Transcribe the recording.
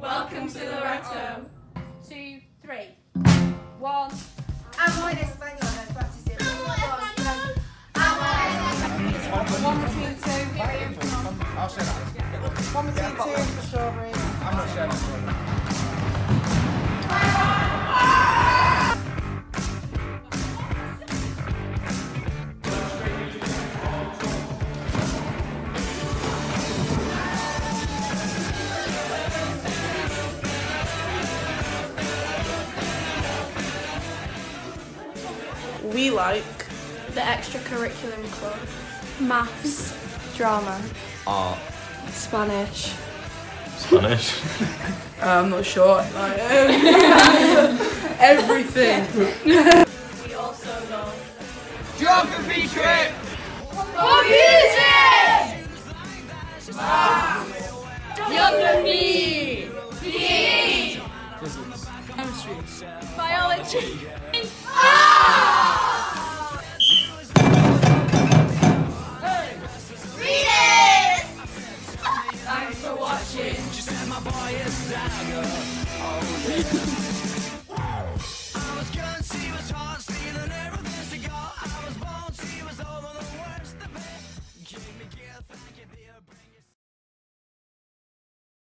Welcome to Loreto. Two, three. One. Amo en español, let's practice it. One between two. I'll say that. One between two We like the extracurriculum club, maths, drama, Art. Spanish. Spanish. I'm not sure. Like, everything. we also love Geography trip! geography, Physics. chemistry, biology. for watching.